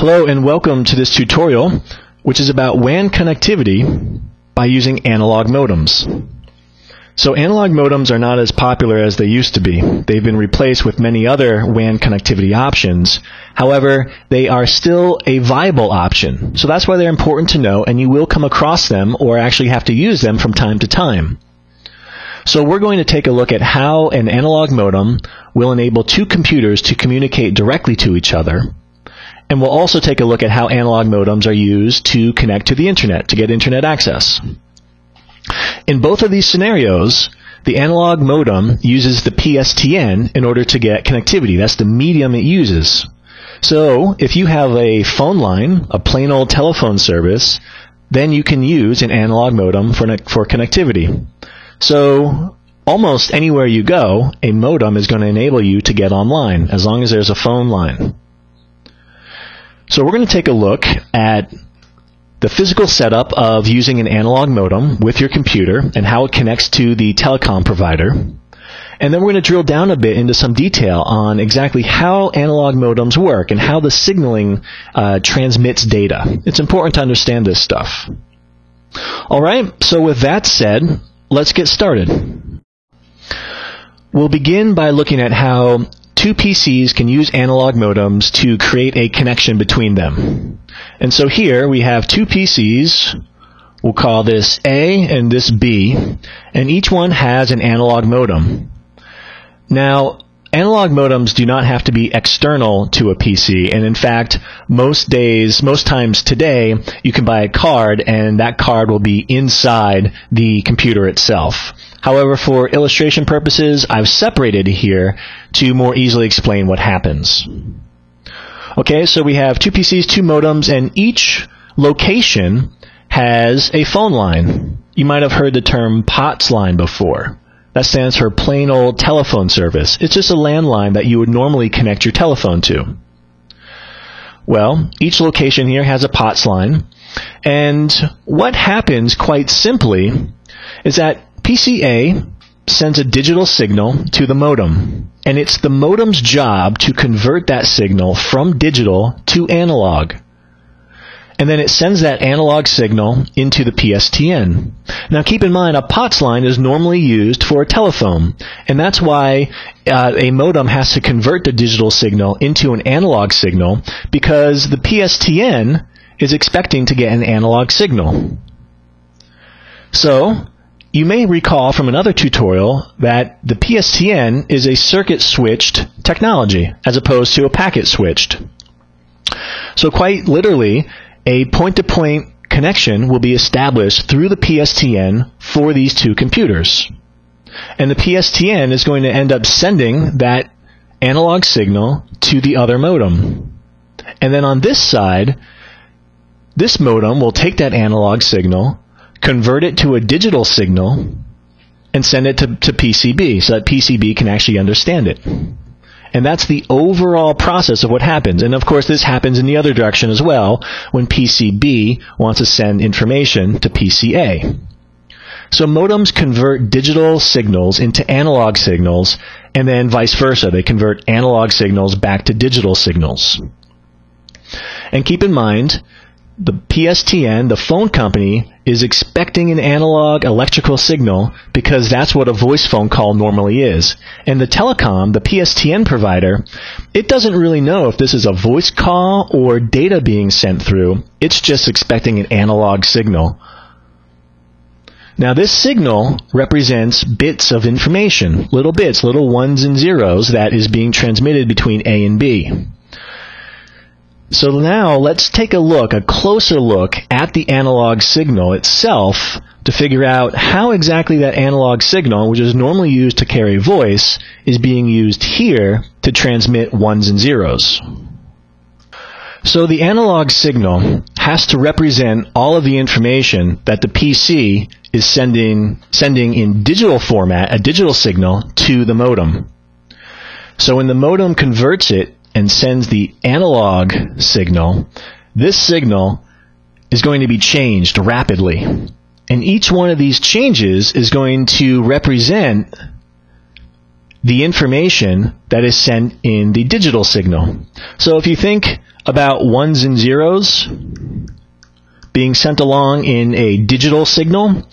Hello and welcome to this tutorial, which is about WAN connectivity by using analog modems. So analog modems are not as popular as they used to be. They've been replaced with many other WAN connectivity options. However, they are still a viable option. So that's why they're important to know and you will come across them or actually have to use them from time to time. So we're going to take a look at how an analog modem will enable two computers to communicate directly to each other. And we'll also take a look at how analog modems are used to connect to the internet, to get internet access. In both of these scenarios, the analog modem uses the PSTN in order to get connectivity. That's the medium it uses. So, if you have a phone line, a plain old telephone service, then you can use an analog modem for, for connectivity. So, almost anywhere you go, a modem is going to enable you to get online, as long as there's a phone line. So we're going to take a look at the physical setup of using an analog modem with your computer and how it connects to the telecom provider. And then we're going to drill down a bit into some detail on exactly how analog modems work and how the signaling uh, transmits data. It's important to understand this stuff. Alright, so with that said, let's get started. We'll begin by looking at how two PCs can use analog modems to create a connection between them. And so here we have two PCs. We'll call this A and this B, and each one has an analog modem. Now, analog modems do not have to be external to a PC, and in fact, most days, most times today, you can buy a card and that card will be inside the computer itself. However, for illustration purposes, I've separated here to more easily explain what happens. Okay, so we have two PCs, two modems, and each location has a phone line. You might have heard the term POTS line before. That stands for plain old telephone service. It's just a landline that you would normally connect your telephone to. Well, each location here has a POTS line. And what happens quite simply is that PCA sends a digital signal to the modem. And it's the modem's job to convert that signal from digital to analog. And then it sends that analog signal into the PSTN. Now keep in mind, a POTS line is normally used for a telephone. And that's why uh, a modem has to convert the digital signal into an analog signal because the PSTN is expecting to get an analog signal. So, you may recall from another tutorial that the PSTN is a circuit switched technology as opposed to a packet switched. So quite literally, a point-to-point connection will be established through the PSTN for these two computers. And the PSTN is going to end up sending that analog signal to the other modem. And then on this side, this modem will take that analog signal convert it to a digital signal, and send it to, to PCB so that PCB can actually understand it. And that's the overall process of what happens. And of course, this happens in the other direction as well when PCB wants to send information to PCA. So modems convert digital signals into analog signals, and then vice versa. They convert analog signals back to digital signals. And keep in mind, the PSTN, the phone company, is expecting an analog electrical signal because that's what a voice phone call normally is. And the telecom, the PSTN provider, it doesn't really know if this is a voice call or data being sent through. It's just expecting an analog signal. Now this signal represents bits of information, little bits, little ones and zeros that is being transmitted between A and B. So now let's take a look, a closer look at the analog signal itself to figure out how exactly that analog signal, which is normally used to carry voice, is being used here to transmit ones and zeros. So the analog signal has to represent all of the information that the PC is sending, sending in digital format, a digital signal, to the modem. So when the modem converts it and sends the analog signal, this signal is going to be changed rapidly. And each one of these changes is going to represent the information that is sent in the digital signal. So if you think about ones and zeros being sent along in a digital signal?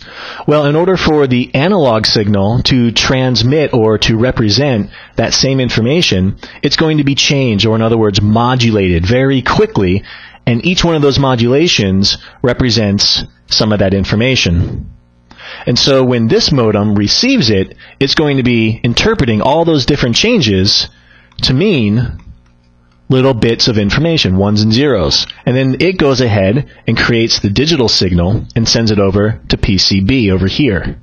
Well, in order for the analog signal to transmit or to represent that same information, it's going to be changed, or in other words, modulated very quickly, and each one of those modulations represents some of that information. And so when this modem receives it, it's going to be interpreting all those different changes to mean little bits of information, ones and zeros. And then it goes ahead and creates the digital signal and sends it over to PCB over here.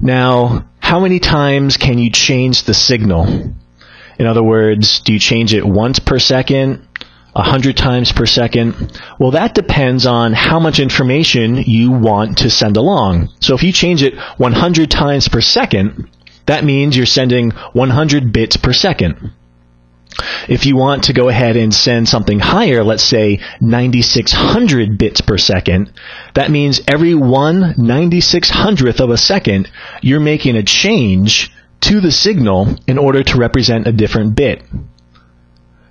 Now, how many times can you change the signal? In other words, do you change it once per second, a hundred times per second? Well, that depends on how much information you want to send along. So if you change it 100 times per second, that means you're sending 100 bits per second. If you want to go ahead and send something higher, let's say 9600 bits per second, that means every one 9600th of a second, you're making a change to the signal in order to represent a different bit.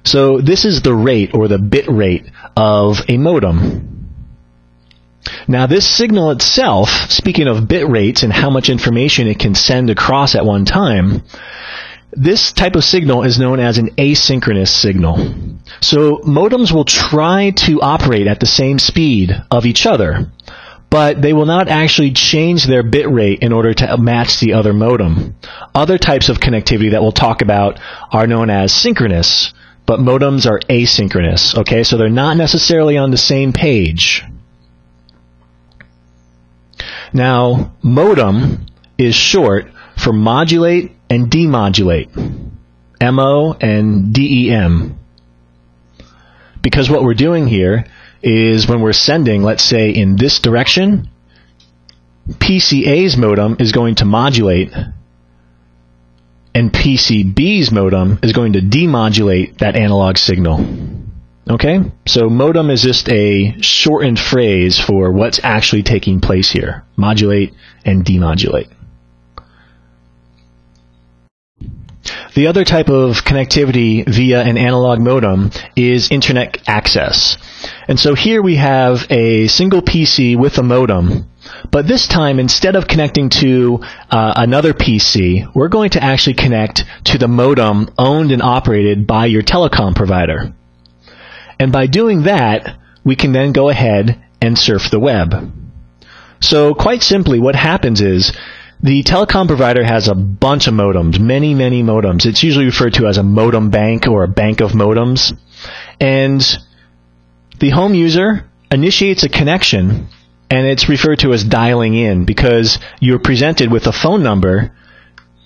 So this is the rate or the bit rate of a modem. Now this signal itself, speaking of bit rates and how much information it can send across at one time, this type of signal is known as an asynchronous signal. So modems will try to operate at the same speed of each other, but they will not actually change their bit rate in order to match the other modem. Other types of connectivity that we'll talk about are known as synchronous, but modems are asynchronous, okay? So they're not necessarily on the same page. Now, modem is short for modulate and demodulate. MO and DEM. Because what we're doing here is when we're sending, let's say in this direction, PCA's modem is going to modulate and PCB's modem is going to demodulate that analog signal. Okay? So modem is just a shortened phrase for what's actually taking place here. Modulate and demodulate. The other type of connectivity via an analog modem is internet access. And so here we have a single PC with a modem, but this time instead of connecting to uh, another PC, we're going to actually connect to the modem owned and operated by your telecom provider. And by doing that, we can then go ahead and surf the web. So quite simply, what happens is the telecom provider has a bunch of modems, many, many modems. It's usually referred to as a modem bank or a bank of modems. And the home user initiates a connection and it's referred to as dialing in because you're presented with a phone number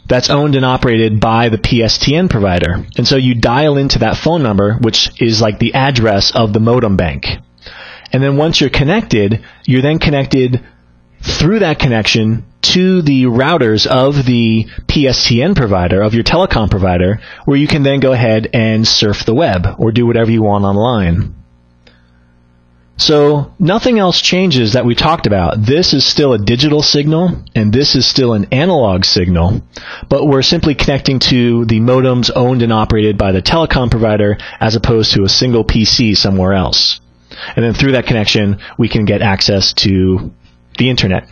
that's owned and operated by the PSTN provider. And so you dial into that phone number, which is like the address of the modem bank. And then once you're connected, you're then connected through that connection to the routers of the PSTN provider, of your telecom provider, where you can then go ahead and surf the web or do whatever you want online. So nothing else changes that we talked about. This is still a digital signal and this is still an analog signal, but we're simply connecting to the modems owned and operated by the telecom provider as opposed to a single PC somewhere else. And then through that connection, we can get access to the internet.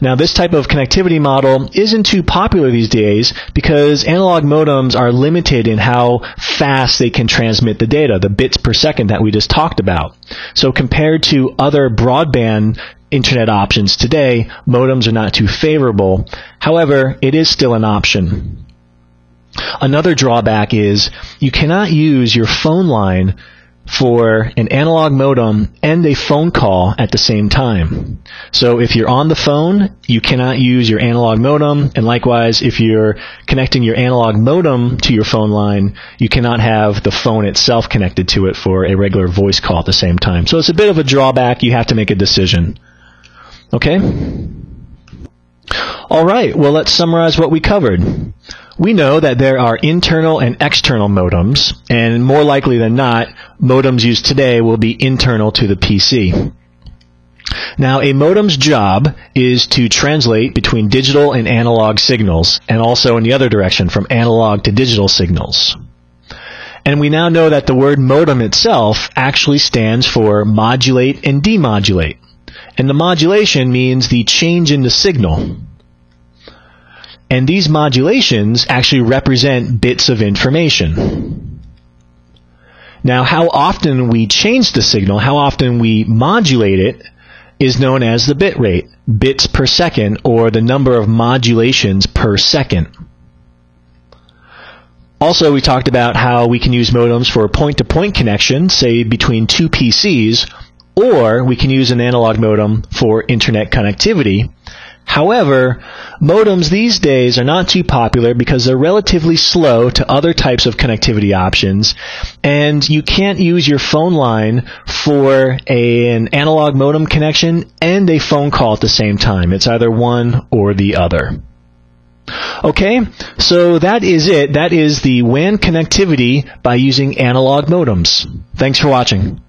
Now, this type of connectivity model isn't too popular these days because analog modems are limited in how fast they can transmit the data, the bits per second that we just talked about. So compared to other broadband internet options today, modems are not too favorable. However, it is still an option. Another drawback is you cannot use your phone line for an analog modem and a phone call at the same time. So if you're on the phone, you cannot use your analog modem, and likewise, if you're connecting your analog modem to your phone line, you cannot have the phone itself connected to it for a regular voice call at the same time. So it's a bit of a drawback. You have to make a decision. Okay? All right, well, let's summarize what we covered. We know that there are internal and external modems, and more likely than not, modems used today will be internal to the PC. Now, a modem's job is to translate between digital and analog signals, and also in the other direction, from analog to digital signals. And we now know that the word modem itself actually stands for modulate and demodulate. And the modulation means the change in the signal. And these modulations actually represent bits of information. Now, how often we change the signal, how often we modulate it, is known as the bit rate, bits per second, or the number of modulations per second. Also, we talked about how we can use modems for a point-to-point connection, say between two PCs, or we can use an analog modem for internet connectivity. However, modems these days are not too popular because they're relatively slow to other types of connectivity options, and you can't use your phone line for a, an analog modem connection and a phone call at the same time. It's either one or the other. Okay, so that is it. That is the WAN connectivity by using analog modems. Thanks for watching.